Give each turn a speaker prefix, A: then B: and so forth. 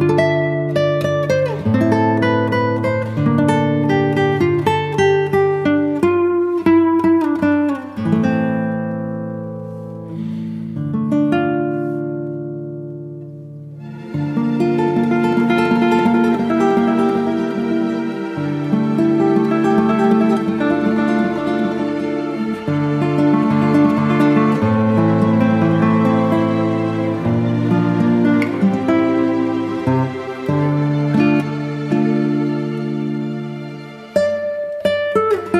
A: you Woo!